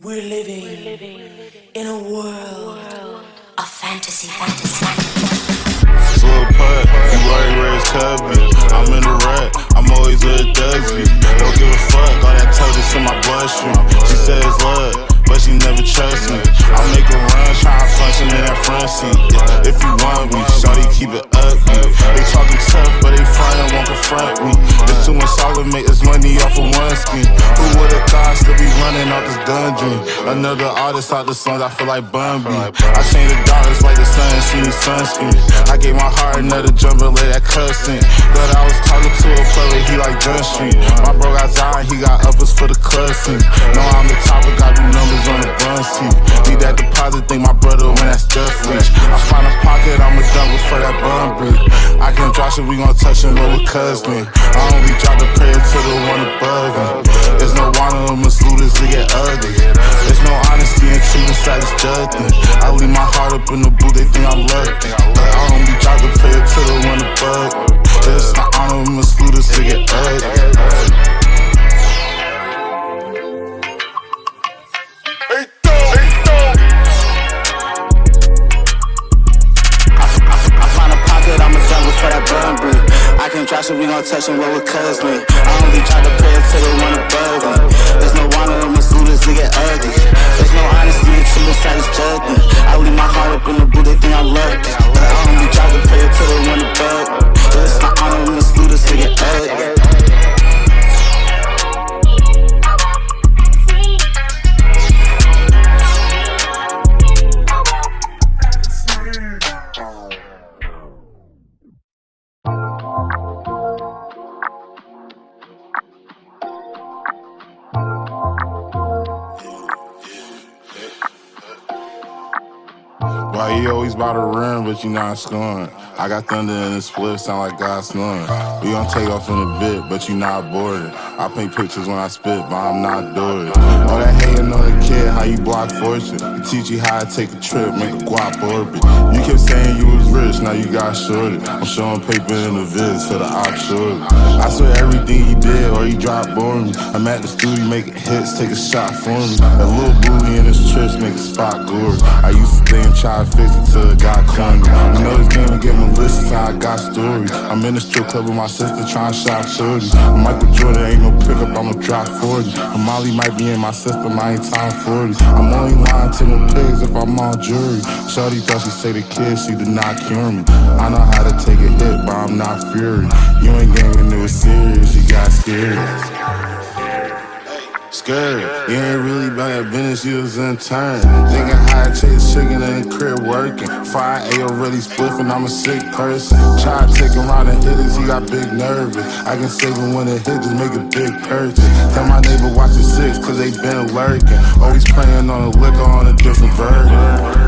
We're living, in a world of fantasy, fantasy. Slow putt, you right where it's cubby. I'm in the rut, I'm always where it does me. Don't give a fuck, all that tuggers in my bloodstream. She says love, but she never trusts me. I make a run, try to function in that front seat. If you want me, shawty keep it up. They talking tough, but they frontin' won't confront me. There's too much solid, make this money off of one scheme. Running out this dungeon? Another artist out the songs, I feel like Bumby. I change the darkness like the sun, see me sunscreen. I gave my heart another jump and let that cussing. But I was talking to a player, he like Jump Street. My bro got Zion, he got uppers for the cussing. No, I'm the topic, I do numbers on the bun seat. Need that deposit, think my brother when that stuff reach. I find a pocket, I'ma double for that brick. I can drop shit, we gon' touch and roll with cousin. I only drop the prayer to the one above me. There's no one the they think I'm lucky. I only drop the prayer to the one above me. There's no honor of misleaders to get ugly. I can shit, we gon' touch and roll with cousin. I only try to pray to the one above me. There's no one of them misleaders to get ugly. There's Why you always by the rim, but you not scoring? I got thunder in the split, sound like God snoring. We gon' take off in a bit, but you not bored. I paint pictures when I spit, but I'm not doing it. All that hating on the kid, how you block fortune. He teach you how to take a trip, make a guap orbit. You kept saying you was rich, now you got shorted. I'm showing paper in the vids to the op shorted. I swear everything he did, or he dropped boring me. I'm at the studio making hits, take a shot for me. That little booty in his trips make a spot gory. I used to think try to fix it till it got corny. You know this how I got stories. I'm in the strip club with my sister trying to shop shorty. Michael Jordan ain't no pickup, I'ma drop 40. And Molly might be in my system, I ain't time 40. I'm only lying to the pigs if I'm on jury. Shorty thought she say the kid, she did not cure me. I know how to take a hit, but I'm not fury. You ain't gaming, it was serious, you got scared. You ain't really about that business, you was in turn. How to chase chicken in the crib working. Fire A already spliffing, I'm a sick person. Try to take around the hitters, he got big nervous. I can save him when it hit, just make a big purchase. Tell my neighbor watch the six, cause they been lurking. Always praying on a liquor on a different version.